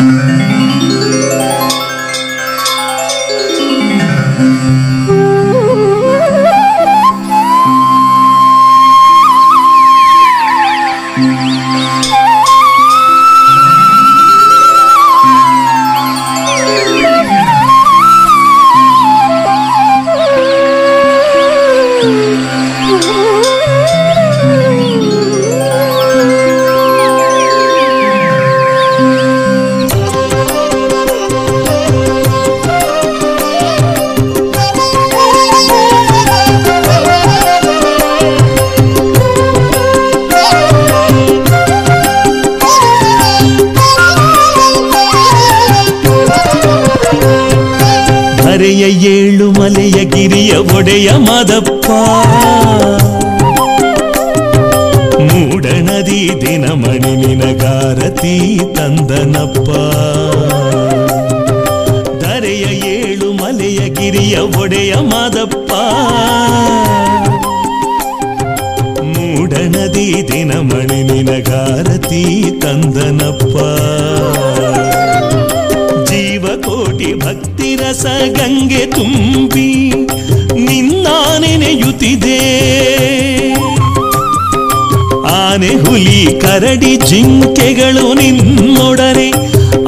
Música ಧರೆಯ ಏಳು ಮಲೆಯ ಗಿರಿಯ ಒಡೆಯ ಮಾದಪ್ಪ. ಮೂಡಣದಿ ದಿನಮಣಿ ನಿನಗಾರತಿ ತಂದನಪ್ಪ. ಧರೆಯ ಏಳು ಮಲೆಯ ಗಿರಿಯ ಒಡೆಯ ಮಾದಪ್ಪ. ಮೂಡಣದಿ ದಿನಮಣಿ ನಿನಗಾರತಿ ತಂದನಪ್ಪ. ರಸ ಗಂಗೆ ತುಂಬಿ ನಿನ್ನ ನೆನೆಯುತ್ತಿದೆ. ಆನೆ ಹುಲಿ ಕರಡಿ ಜಿಂಕೆಗಳು ನಿನ್ನೊಡನೆ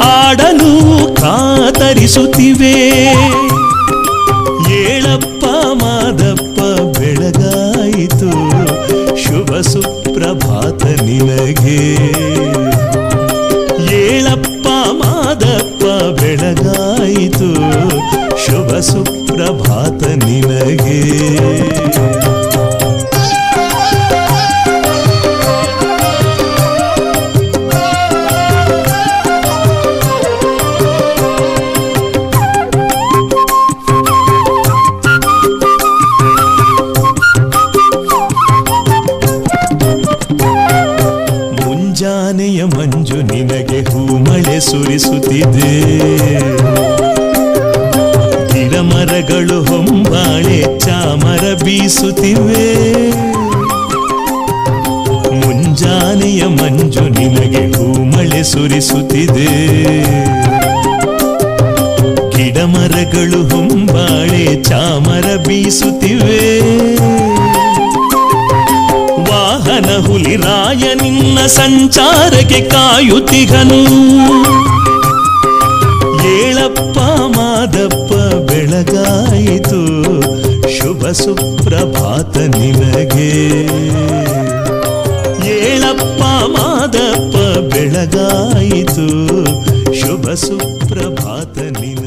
ಆಡಲು ಕಾತರಿಸುತ್ತಿವೆ. ಸುಪ್ರಭಾತ ನಿನಗೆ. ಮುಂಜಾನೆಯ ಮಂಜು ನಿನಗೆ ಹೂಮಳೆ ಸುರಿಸುತ್ತಿದೆ. ಮರಗಳು ಹೊಂಬಾಳೆ, ಚಾಮರ ಬೀಸುತ್ತಿವೆ. ಮುಂಜಾನೆಯ ಮಂಜು ನಿನಗೆ ಹೂಮಳೆ ಸುರಿಸುತ್ತಿದೆ. ಗಿಡ ಮರಗಳು ಹೊಂಬಾಳೆ, ಚಾಮರ ಬೀಸುತ್ತಿವೆ. ವಾಹನ ಹುಲಿರಾಯ ನಿನ್ನ ಸಂಚಾರಕ್ಕೆ ಕಾಯುತ್ತಿಗನು. ಏಳಪ್ಪ ಸುಪ್ರಭಾತ ನಿನಗೆ. ಏಳಪ್ಪ ಮಾದಪ್ಪ ಬೆಳಗಾಯಿತು. ಶುಭ ಸುಪ್ರಭಾತ ನಿನಗೆ.